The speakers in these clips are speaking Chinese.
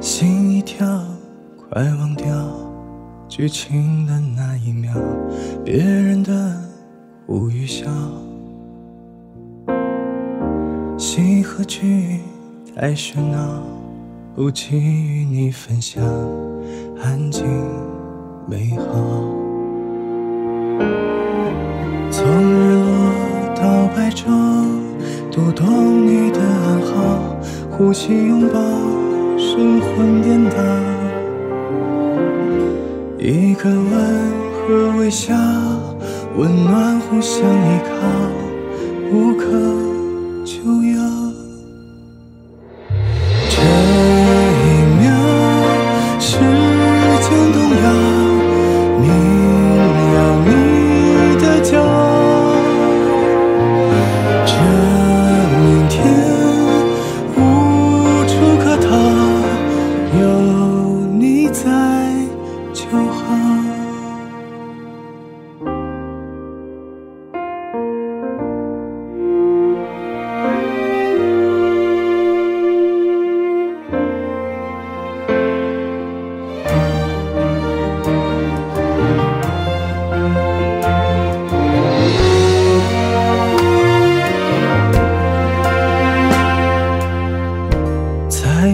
心一跳，快忘掉剧情的那一秒，别人的呼与笑。戏和剧太喧闹，不及与你分享安静美好。从日落到白昼，读懂你的暗号，呼吸拥抱。神魂颠倒，一个吻和微笑，温暖互相依靠，无可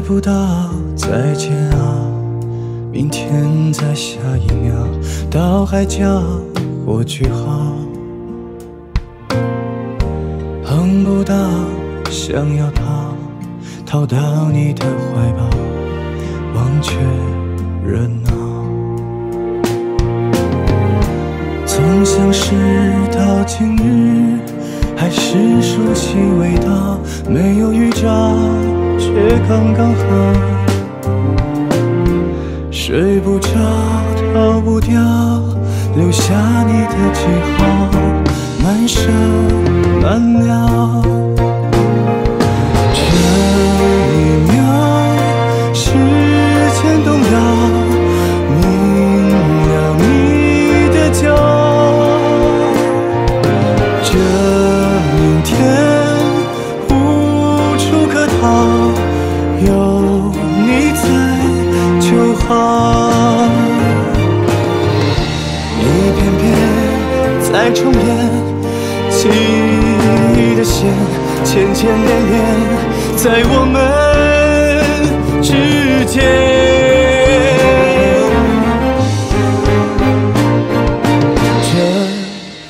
不到再见啊，明天在下一秒，到海角或句号，碰不到想要逃，逃到你的怀抱，忘却热闹。从相识到今日，还是熟悉味道，没有预兆。却刚刚好，睡不着，逃不掉，留下你的记号，难舍难了。重演，记忆的线牵牵连连在我们之间。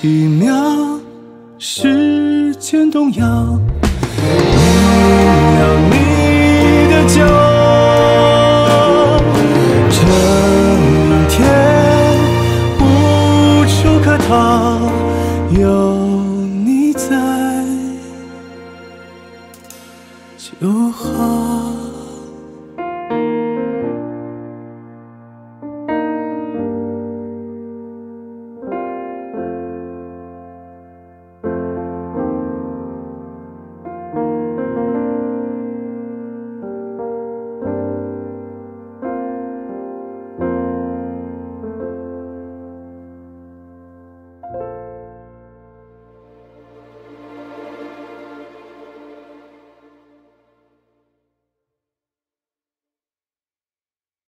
这一秒，时间动摇，有你在就好。